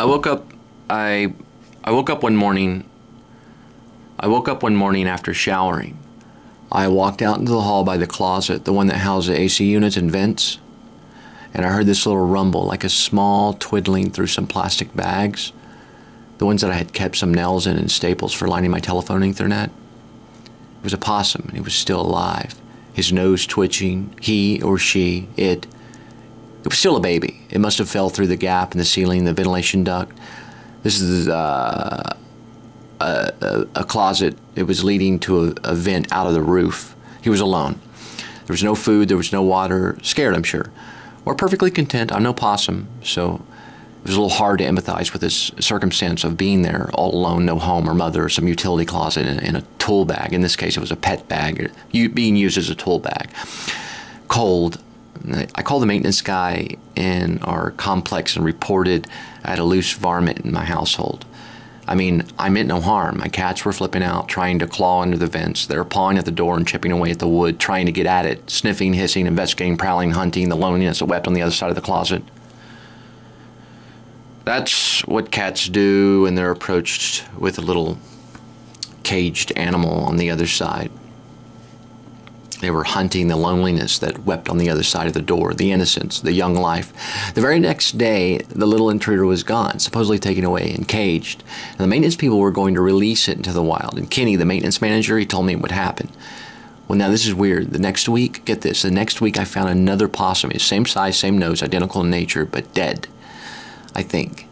I woke up. I I woke up one morning. I woke up one morning after showering. I walked out into the hall by the closet, the one that housed the AC units and vents, and I heard this little rumble, like a small twiddling through some plastic bags, the ones that I had kept some nails in and staples for lining my telephone Ethernet. It was a possum, and he was still alive, his nose twitching. He or she, it, it was still a baby. It must have fell through the gap in the ceiling, the ventilation duct. This is uh, a, a, closet. It was leading to a, a vent out of the roof. He was alone. There was no food. There was no water. Scared, I'm sure. Or perfectly content. I'm no possum, so it was a little hard to empathize with this circumstance of being there all alone, no home or mother, or some utility closet in a tool bag. In this case, it was a pet bag being used as a tool bag. Cold, I called the maintenance guy in our complex and reported I had a loose varmint in my household. I mean, I meant no harm. My cats were flipping out, trying to claw under the vents. They were pawing at the door and chipping away at the wood, trying to get at it, sniffing, hissing, investigating, prowling, hunting, the loneliness that wept on the other side of the closet. That's what cats do when they're approached with a little caged animal on the other side. They were hunting the loneliness that wept on the other side of the door, the innocence, the young life. The very next day, the little intruder was gone, supposedly taken away and caged. And the maintenance people were going to release it into the wild. And Kenny, the maintenance manager, he told me it would happen. Well, now this is weird. The next week, get this, the next week I found another possum, same size, same nose, identical in nature, but dead. I think.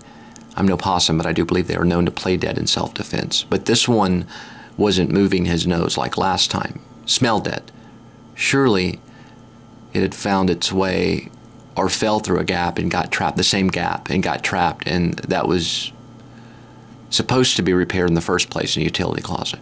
I'm no possum, but I do believe they are known to play dead in self defense. But this one wasn't moving his nose like last time. Smelled dead surely it had found its way or fell through a gap and got trapped, the same gap, and got trapped, and that was supposed to be repaired in the first place in a utility closet.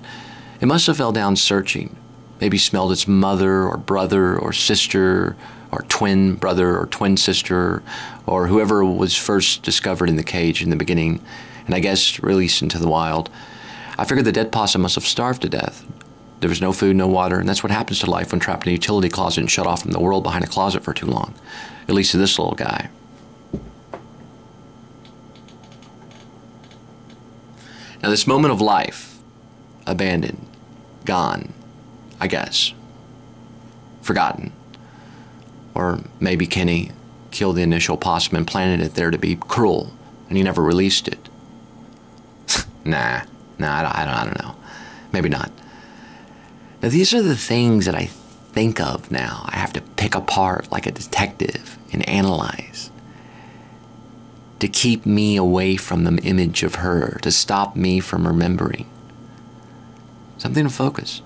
It must have fell down searching, maybe smelled its mother or brother or sister or twin brother or twin sister or whoever was first discovered in the cage in the beginning, and I guess released into the wild. I figured the dead possum must have starved to death, there was no food, no water, and that's what happens to life when trapped in a utility closet and shut off from the world behind a closet for too long. At least to this little guy. Now, this moment of life, abandoned, gone, I guess, forgotten. Or maybe Kenny killed the initial possum and planted it there to be cruel, and he never released it. nah, nah, I don't, I don't, I don't know. Maybe not. Now, these are the things that I think of now. I have to pick apart like a detective and analyze to keep me away from the image of her, to stop me from remembering. Something to focus.